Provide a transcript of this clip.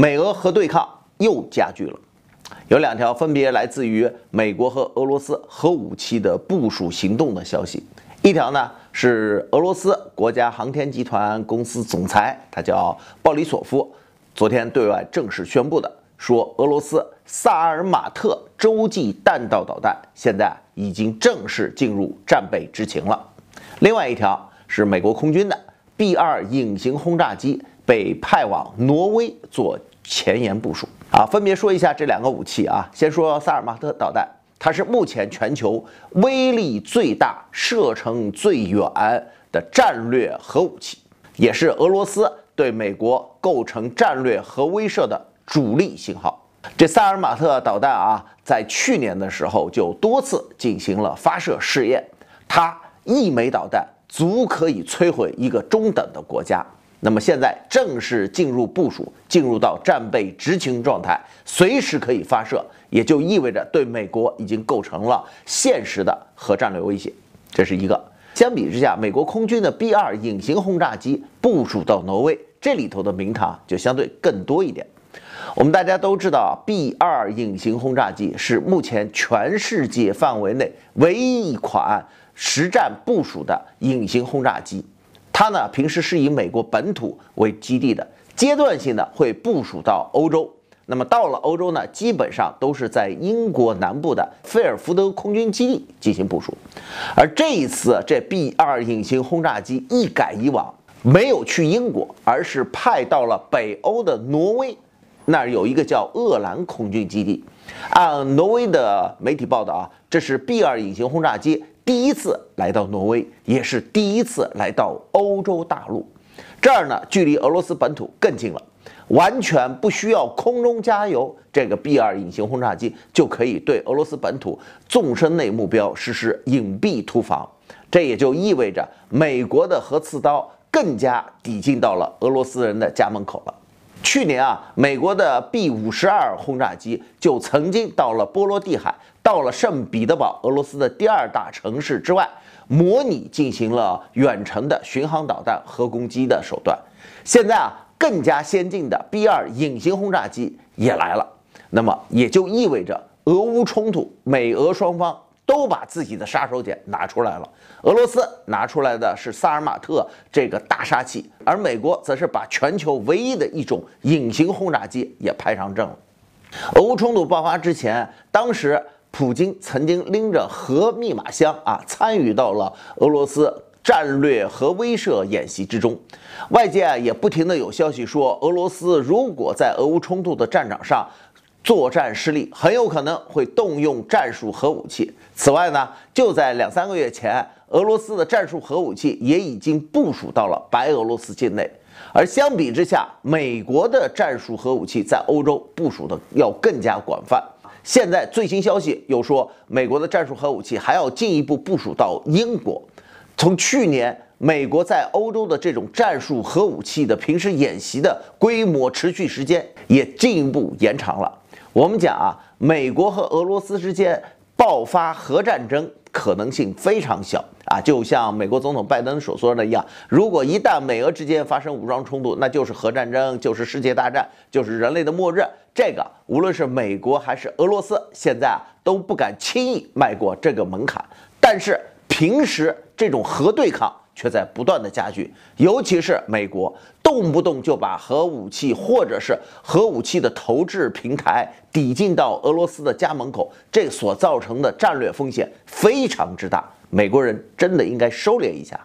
美俄核对抗又加剧了。有两条分别来自于美国和俄罗斯核武器的部署行动的消息。一条呢是俄罗斯国家航天集团公司总裁，他叫鲍里索夫，昨天对外正式宣布的，说俄罗斯萨尔马特洲际弹道导弹现在已经正式进入战备执勤了。另外一条是美国空军的 B 二隐形轰炸机被派往挪威做前沿部署。啊，分别说一下这两个武器啊。先说萨尔马特导弹，它是目前全球威力最大、射程最远的战略核武器，也是俄罗斯对美国构成战略核威慑的主力信号。这萨尔马特导弹啊，在去年的时候就多次进行了发射试验，它一枚导弹足可以摧毁一个中等的国家。那么现在正式进入部署，进入到战备执勤状态，随时可以发射，也就意味着对美国已经构成了现实的核战略威胁。这是一个。相比之下，美国空军的 B 二隐形轰炸机部署到挪威，这里头的名堂就相对更多一点。我们大家都知道，B 二隐形轰炸机是目前全世界范围内唯一一款实战部署的隐形轰炸机。它呢，平时是以美国本土为基地的，阶段性的会部署到欧洲。那么到了欧洲呢，基本上都是在英国南部的菲尔福德空军基地进行部署。而这一次，这 B 二隐形轰炸机一改以往，没有去英国，而是派到了北欧的挪威，那儿有一个叫厄兰空军基地。按挪威的媒体报道啊，这是 B 二隐形轰炸机。第一次来到挪威，也是第一次来到欧洲大陆，这儿呢距离俄罗斯本土更近了，完全不需要空中加油，这个 B 二隐形轰炸机就可以对俄罗斯本土纵深内目标实施隐蔽突防，这也就意味着美国的核刺刀更加抵近到了俄罗斯人的家门口了。去年啊，美国的 B 五十二轰炸机就曾经到了波罗的海。到了圣彼得堡，俄罗斯的第二大城市之外，模拟进行了远程的巡航导弹核攻击的手段。现在啊，更加先进的 B 二隐形轰炸机也来了。那么也就意味着俄乌冲突，美俄双方都把自己的杀手锏拿出来了。俄罗斯拿出来的是萨尔马特这个大杀器，而美国则是把全球唯一的一种隐形轰炸机也派上阵了。俄乌冲突爆发之前，当时。普京曾经拎着核密码箱啊，参与到了俄罗斯战略核威慑演习之中。外界啊也不停的有消息说，俄罗斯如果在俄乌冲突的战场上作战失利，很有可能会动用战术核武器。此外呢，就在两三个月前，俄罗斯的战术核武器也已经部署到了白俄罗斯境内。而相比之下，美国的战术核武器在欧洲部署的要更加广泛。现在最新消息又说，美国的战术核武器还要进一步部署到英国。从去年美国在欧洲的这种战术核武器的平时演习的规模、持续时间也进一步延长了。我们讲啊，美国和俄罗斯之间爆发核战争可能性非常小啊，就像美国总统拜登所说的一样，如果一旦美俄之间发生武装冲突，那就是核战争，就是世界大战，就是人类的末日。这个无论是美国还是俄罗斯，现在啊都不敢轻易迈过这个门槛。但是平时这种核对抗却在不断的加剧，尤其是美国动不动就把核武器或者是核武器的投掷平台抵近到俄罗斯的家门口，这所造成的战略风险非常之大。美国人真的应该收敛一下。